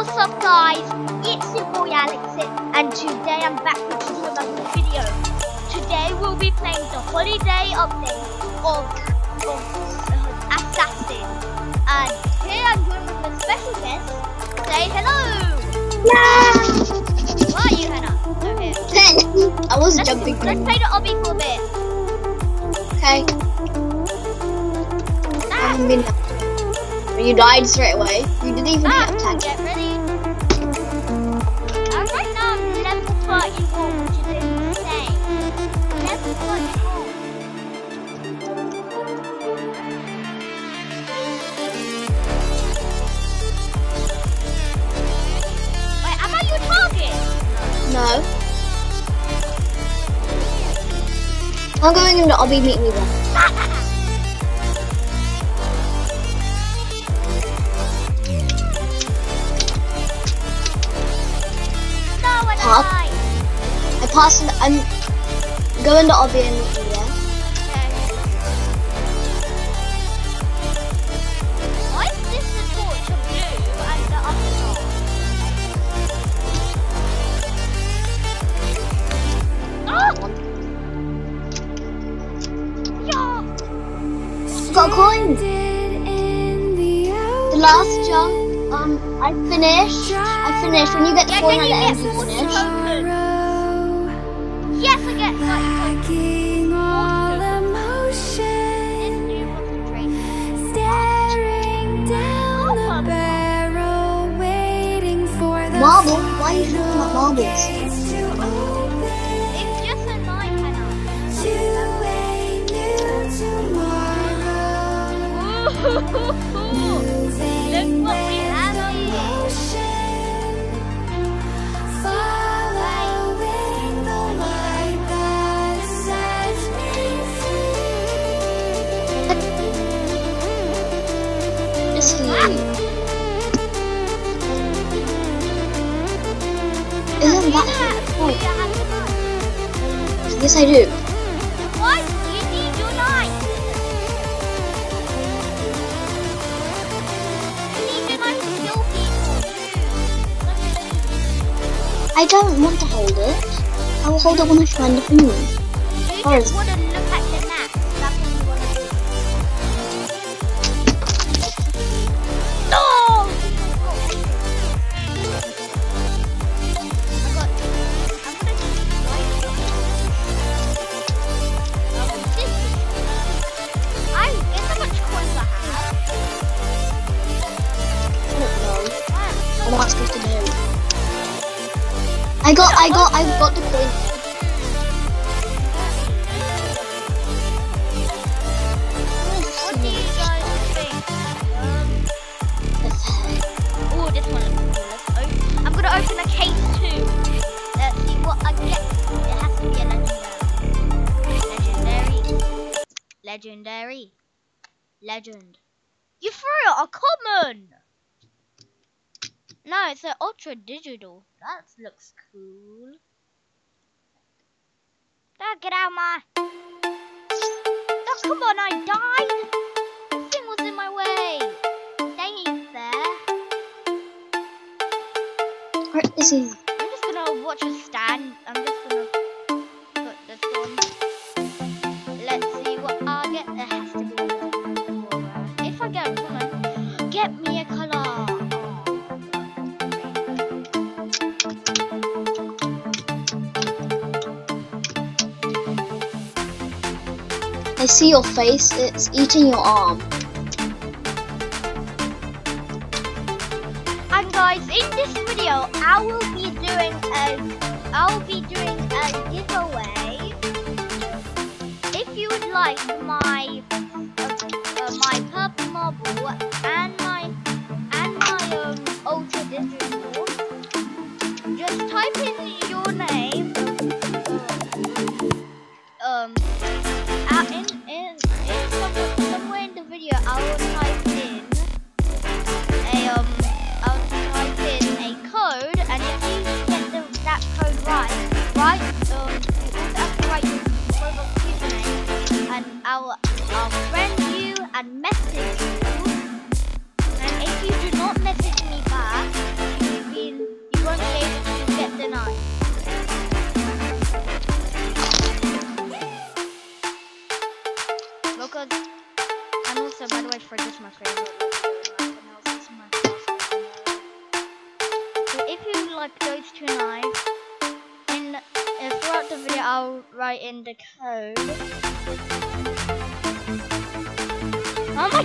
what's up guys? It's your boy Alex and today I'm back with another video. Today we'll be playing the holiday update of, of uh, Assassin. And here I'm joined with a special guest. Say hello! Yeah. Where are you Hannah? Okay. I was Let's, jumping. let's play the obby for a bit. Okay. I Ah, been. You died straight away. You didn't even ah, get ready. I'm going into Obby meet me then. no, I died. I pass. I'm going to Obby and meet me there. Coin. The last jump. Um, I finished. I finished. When you get the Yeah, coin then at the end, you finish. tokens. Yes, I get 30 tokens. Lacking all Then emotion, do concentration. staring down the barrel, waiting for the Marble. Why are you talking about marbles? Yes, I do. What? You need your night. You need your. I don't want to hold it. I will hold it when I find the food. You just want to look at I got, I got, I got the coin. What do you guys think? Um, oh, this one looks cool. I'm gonna open a case too. Let's see what I get. It has to be a legendary. Legendary. Legendary. Legend. You threw it a common. No, it's an ultra digital. That looks cool. Ah, get out of my. Oh, come on, I died. The thing was in my way. They ain't fair. Where is he? I'm just gonna watch a stand. I'm just gonna I see your face. It's eating your arm. And guys, in this video, I will be doing a, I will be doing a giveaway. If you would like my, uh, uh, my purple marble and my, and my um ultra digital, just type in I'll I'll friend you and message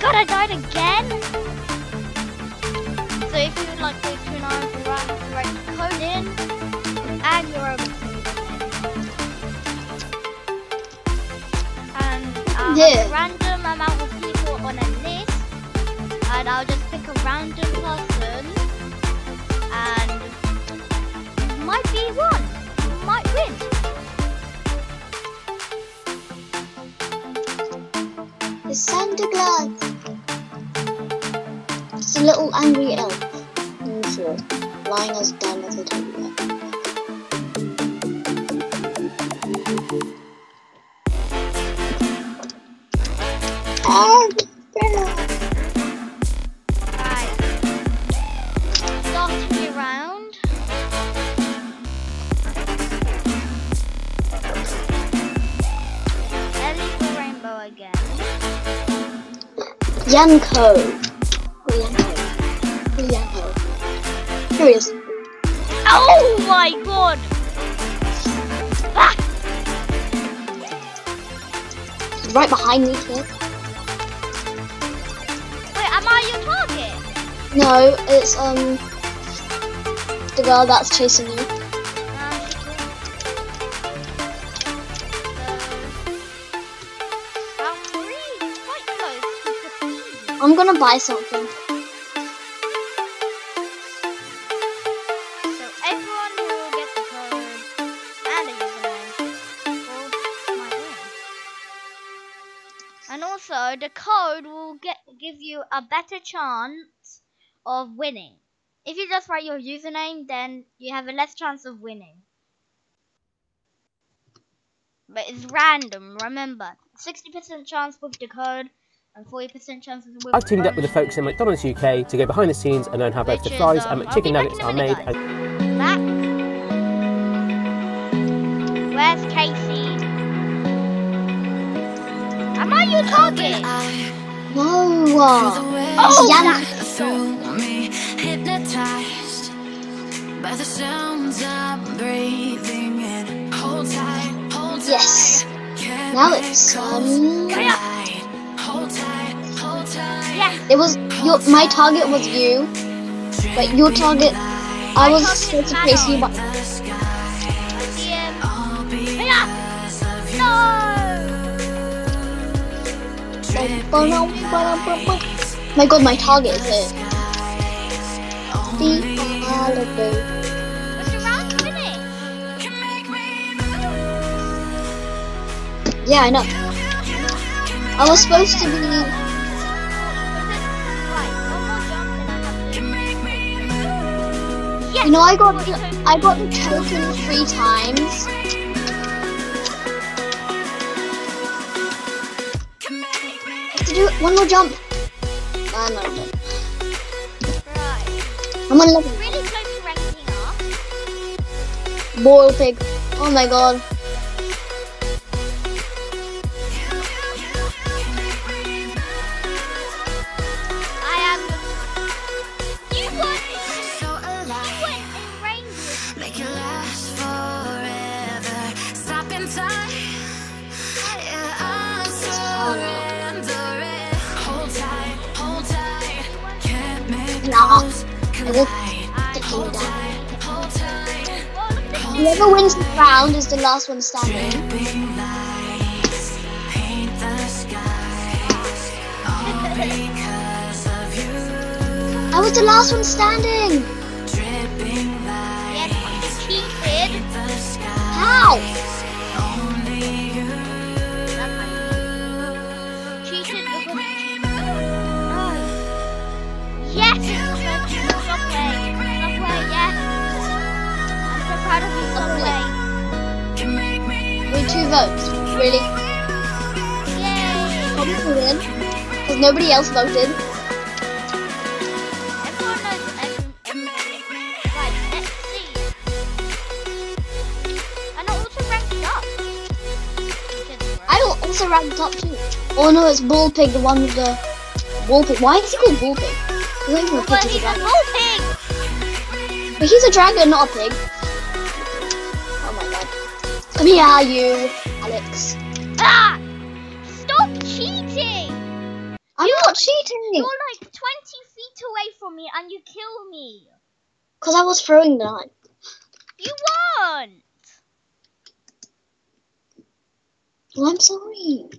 god, I died again! So if you would like those two knives, you have to write the code in, and your own And uh, I'll Yeah. random amount of people on a list, and I'll just pick a random person, angry elf. Sure. Lying us down as a table. Ah, Right. Starting the round. Ellie the rainbow again. Yanko. Yanko. Here he is. Oh my god! Ah! Right behind me, kid. Wait, am I your target? No, it's um the girl that's chasing you. No, she's good. So, round three, quite close to defeat. I'm gonna buy something. The code will get give you a better chance of winning. If you just write your username, then you have a less chance of winning. But it's random, remember. 60% chance with the code and 40% chance with I've teamed up with the folks in McDonald's UK to go behind the scenes and learn how both the is, fries um, and McChicken nuggets are made. Am I your target? No. Through uh, the waves Oh, Yan- through me, hypnotized by the sounds I'm breathing in. Hold tight, hold tight. Yes. Can't Now it's go. um. Hold tight, hold tight. Yes. It was your my target was you, but your target. I was supposed to place you, but The sky, My god, my target is here. The holiday. Yeah, I know. I was supposed to be. You know, I got. I got the token three times. To do one more jump. No, no. Right. I'm on level. Really close to ranking up. Boil pig. Oh my god. Round is the last one standing. Dripping lights paint the skies. All because of you. I was the last one standing. Two votes. Really? Yay! Probably win. Because nobody else voted. Everyone knows every, everybody. Right, let's see. And I also ranked up. Kids. I will also rank top two. Oh no, it's Bullpig, the one with the Bull Pig. Why is he called Bull Pig? He's not even a Well, picture he's a of bull pig! But he's a dragon, not a pig. Oh my god. Come here, you, Alex. Ah! Stop cheating! I'm not cheating. You're like 20 feet away from me and you kill me. Because I was throwing the knife. You won! Well, I'm sorry.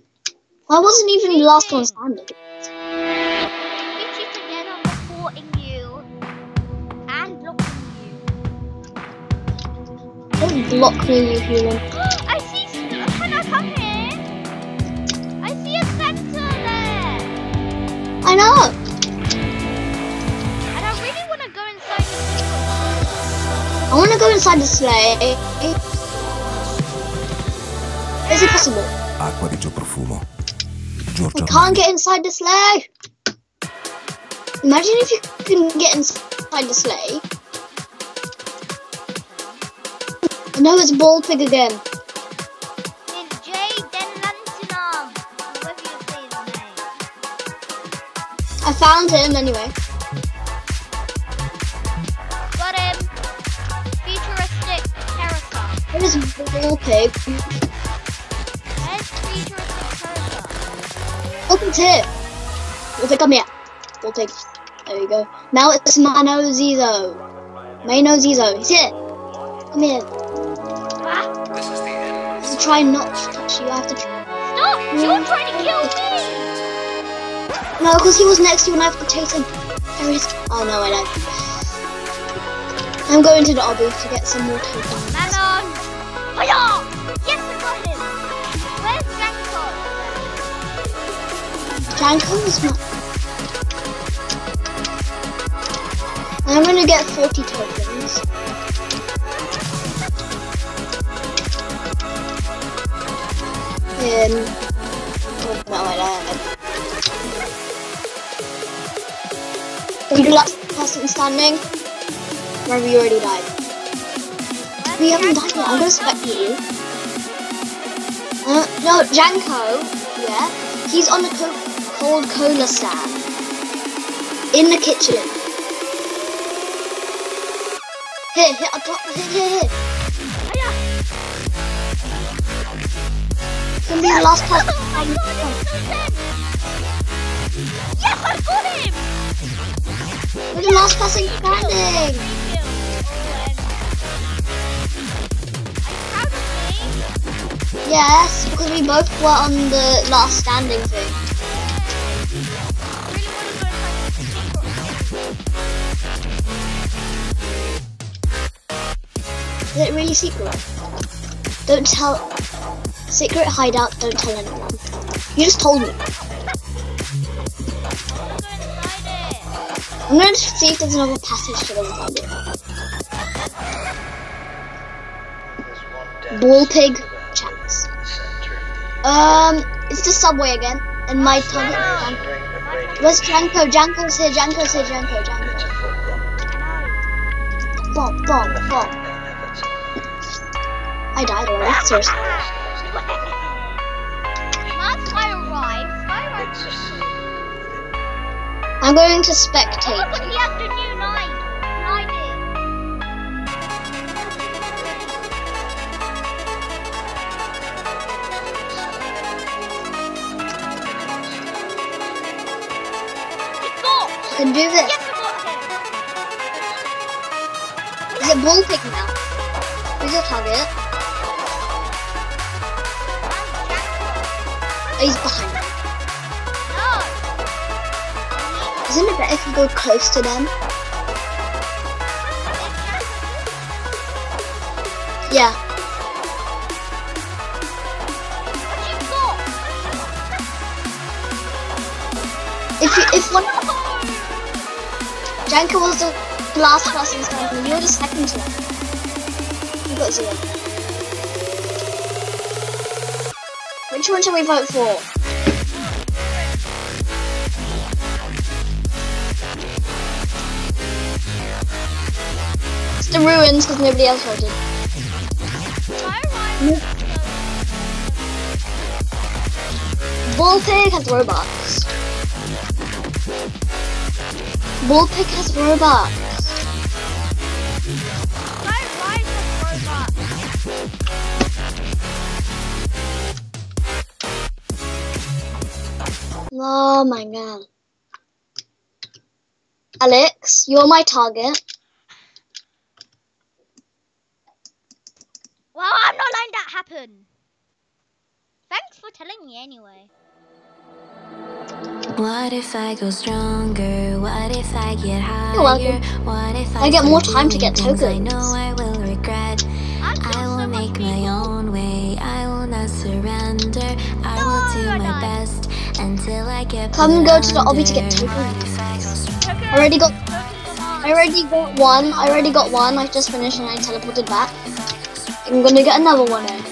I wasn't even the last one standing. You cheat again, I'm reporting you. And blocking you. Don't block me, you human. I know. And I really want to go inside the I want to go inside the sleigh. Is it possible? Acqua di Gio Profumo. We Giorgio can't get inside the sleigh. Imagine if you can get inside the sleigh. No, it's ball pig again. Found him anyway. Got him. Futuristic character. Where's ball pig? Where's futuristic character? Ball pig's here. Ball pig, come here. Ball pig. There you go. Now it's Mano Zizo. Mano Zizo. He's here. Come here. Ah, Just try not to touch you. I have to. Try. stop! You're trying to kill me! No, because he was next to you and I have to chase him. There. Oh no, I know. I'm going to the obby to get some more tokens. Manon! Hiya! Yes, I got him! Where's Janko? Is not. I'm gonna get 40 tokens. Um, oh, no, I don't. You the last person standing? Where you already died? We haven't died yet. I'm gonna spectate you. Uh, no, Janko, yeah, he's on the co- cold cola stand in the kitchen. Here, here, up top, here, here, here. Can be the last person. Oh my god, it's so dead! Yes, I got him! Last standing. Yes, because we both were on the last standing thing. Is it really secret? Don't tell. Secret hideout. Don't tell anyone. You just told me. I'm going to see if there's another passage to go inside it. Ball pig chance. Um, it's the subway again, and my target. Where's Janko? Janko's here. Janko's here. Janko. Janko. Bomb. Bomb. Bomb. I died already. Seriously. Not Skyrise. Skyrise. I'm going to Oh, spectate. but has the new knight. Knighted. I can do this. Yes, I got him. Is it ball pig now? Who's your target? Oh, he's behind. Isn't it better if you go close to them? Yeah. If you, if one No. Janko was the last person standing, you're the second one. You got zero. Which one shall we vote for? the ruins because nobody else voted. No. Bullpig has robots. Bullpig has robots. Oh my god. Alex, you're my target. Well, I'm not letting that happen. Thanks for telling me anyway. What if I go stronger? What if I get higher? You're welcome. What if I get more time to get things I tokens. know I will regret. I so will make my people. own way. I will not surrender. I No, will do my not. best until I get Come go to the obby to get tokens. I I already got- I already got one. I already got one. I just finished and I teleported back. I'm gonna get another one in.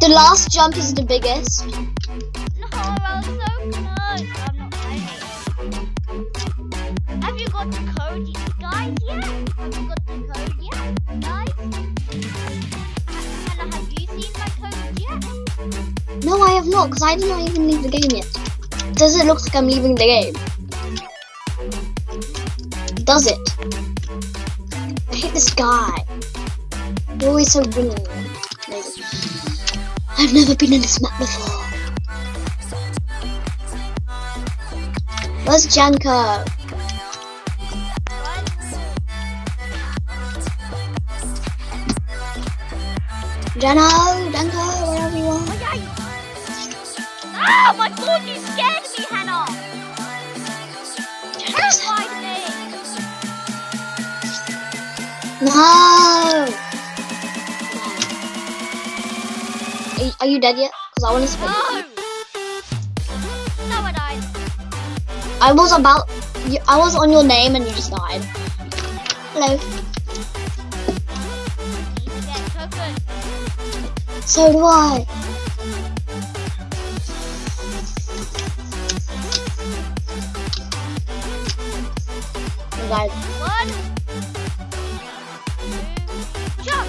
The last jump is the biggest. Not, because I did not even leave the game yet. Does it look like I'm leaving the game? Does it? I hate this guy. He's always so winning. I've never been in this map before. Where's Janko? Jano, my god, you scared me, Hannah! Terrified me! No! Are, are you dead yet? Because I want to spin. No! No, I died. I was about. I was on your name and you just died. Hello. Need to get token. So do I. You died. One. Two. Jump!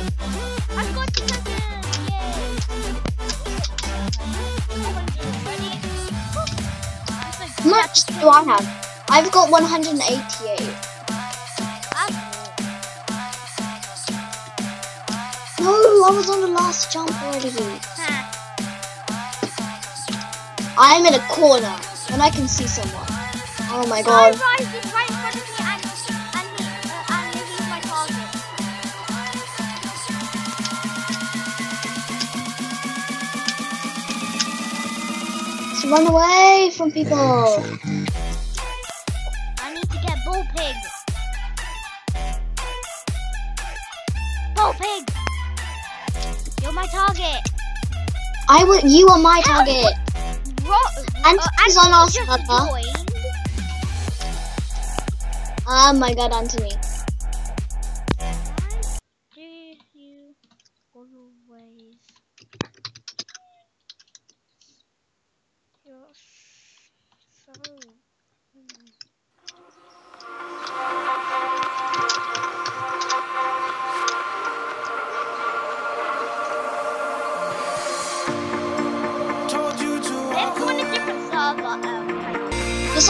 I've got the token! Yay! Ready? How much do I have? I've got 188. I'm No, I was on the last jump already. I'm in a corner and I can see someone. Oh my god. Run away from people. I need to get Bull Pig. Bull Pig! You're my target. I will. You are my target. And uh, on our server. Oh my god, Anthony.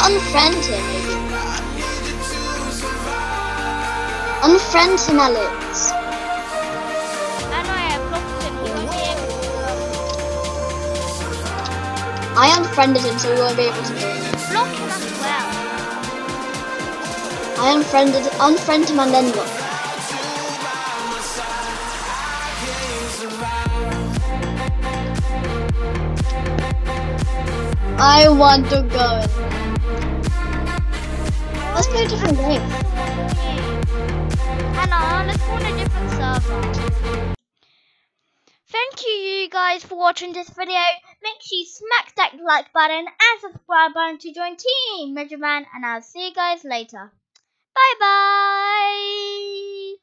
Unfriend him, maybe. Unfriend him, Alex. I unfriended him, so he won't be able to do it. block him as well. I unfriended, unfriend him and then block. I want to go. Let's play a different game. Hannah, let's go on a different server. Thank you, you guys, for watching this video. Make sure you smack that like button and subscribe button to join Team Measureman, and I'll see you guys later. Bye bye.